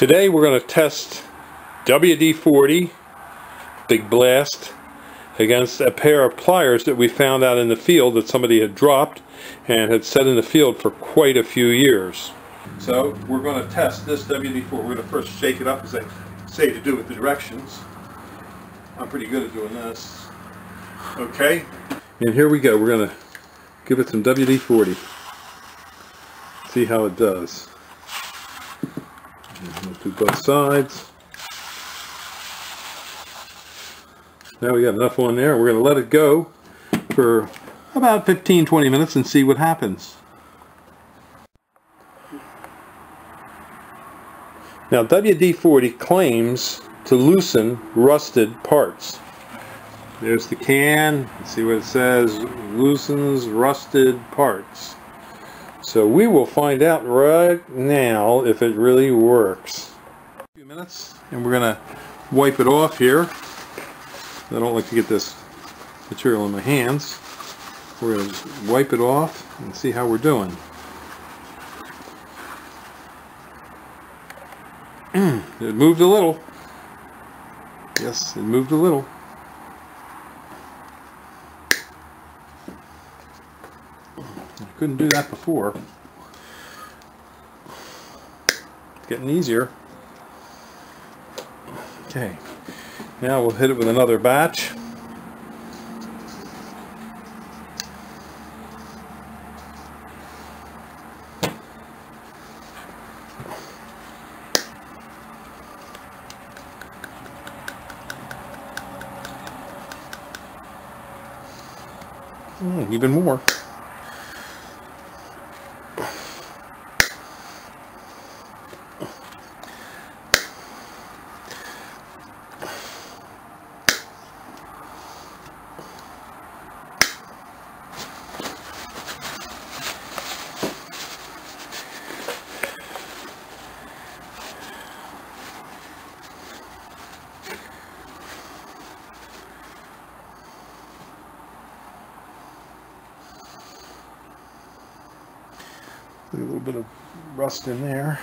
Today we're going to test WD-40 Big Blast against a pair of pliers that we found out in the field that somebody had dropped and had set in the field for quite a few years. So we're going to test this WD-40. We're going to first shake it up as I say to do with the directions. I'm pretty good at doing this. Okay, and here we go. We're going to give it some WD-40. See how it does. Do both sides. Now we got enough on there. We're going to let it go for about 15-20 minutes and see what happens. Now WD-40 claims to loosen rusted parts. There's the can. Let's see what it says. Loosens rusted parts. So we will find out right now if it really works. Minutes and we're to wipe it off here. I don't like to get this material in my hands. We're going to wipe it off and see how we're doing. it moved a little. Yes, it moved a little. I Couldn't do that before. It's getting easier. Okay, now we'll hit it with another batch. Mm, even more. A little bit of rust in there.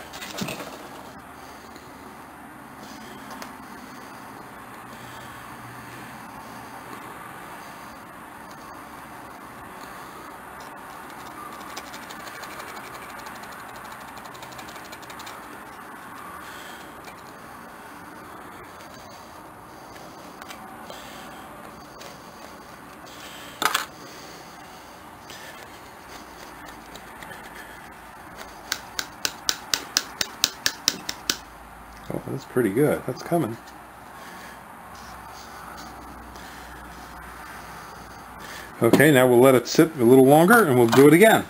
Oh, that's pretty good. That's coming. Okay, now we'll let it sit a little longer and we'll do it again.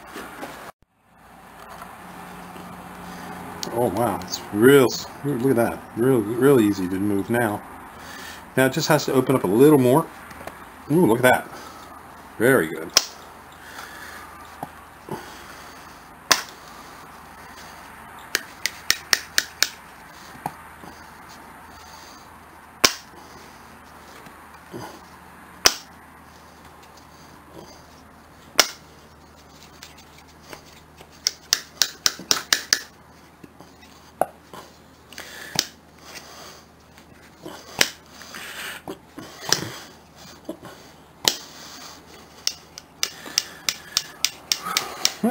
Oh wow, it's real, look at that, real, real easy to move now. Now it just has to open up a little more. Ooh, look at that. Very good.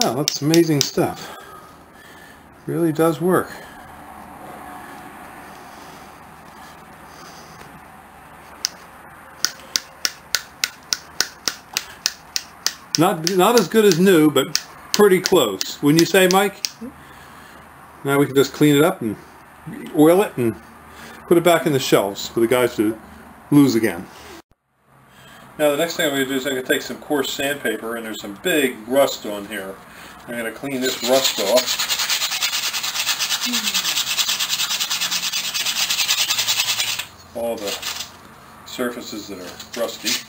Well, that's amazing stuff. Really does work. Not, not as good as new, but pretty close. Wouldn't you say, Mike? Now we can just clean it up and oil it and put it back in the shelves for the guys to lose again. Now the next thing I'm going to do is I'm going to take some coarse sandpaper and there's some big rust on here. I'm going to clean this rust off. All the surfaces that are rusty.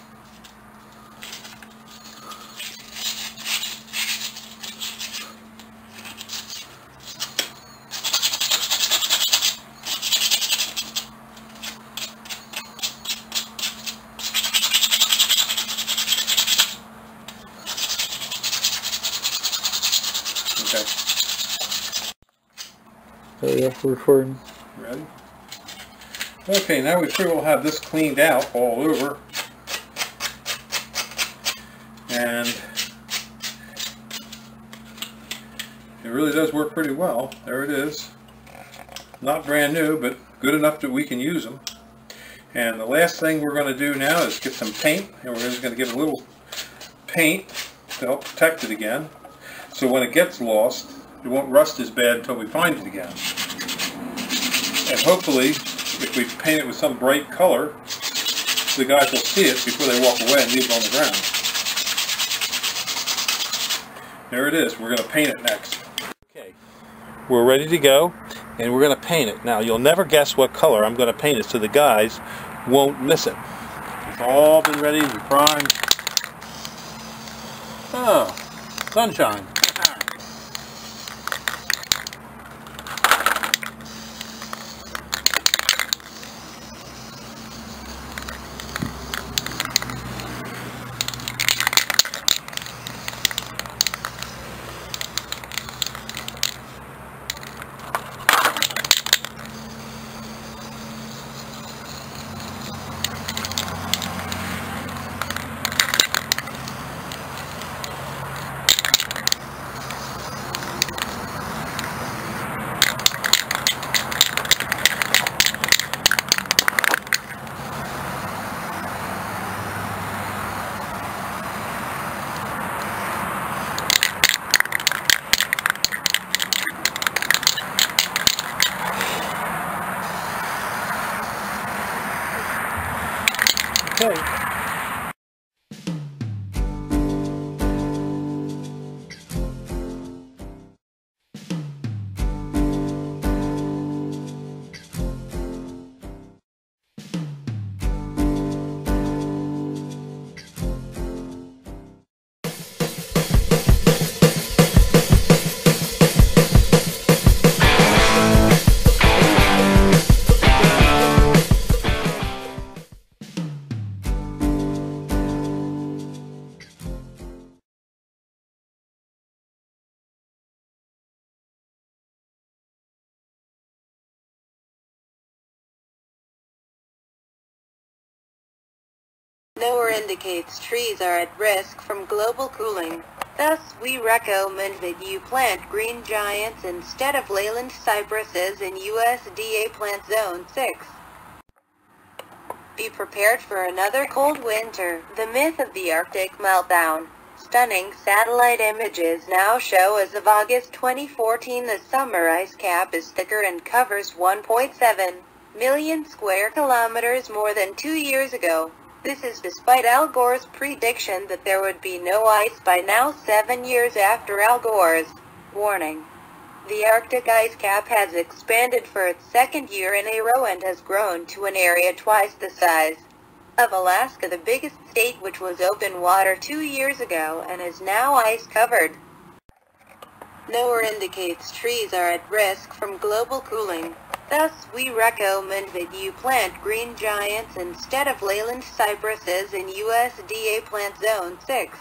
Oh yeah, we're recording. Ready? Okay, now we pretty well have this cleaned out all over. And it really does work pretty well. There it is. Not brand new, but good enough that we can use them. And the last thing we're going to do now is get some paint, and we're just going to give it a little paint to help protect it again. So when it gets lost, it won't rust as bad until we find it again. And hopefully, if we paint it with some bright color, the guys will see it before they walk away and leave it on the ground. There it is. We're going to paint it next. Okay, we're ready to go, and we're going to paint it. Now, you'll never guess what color I'm going to paint it so the guys won't miss it. It's all been ready and primed. Oh, sunshine. Okay. Nowhere indicates trees are at risk from global cooling. Thus, we recommend that you plant green giants instead of leyland cypresses in USDA Plant Zone 6. Be prepared for another cold winter. The myth of the Arctic meltdown. Stunning satellite images now show as of August 2014 the summer ice cap is thicker and covers 1.7 million square kilometers more than two years ago. This is despite Al Gore's prediction that there would be no ice by now seven years after Al Gore's warning. The Arctic ice cap has expanded for its second year in a row and has grown to an area twice the size of Alaska, the biggest state which was open water two years ago and is now ice covered. Nowhere indicates trees are at risk from global cooling. Thus, we recommend that you plant green giants instead of leyland cypresses in USDA Plant Zone 6.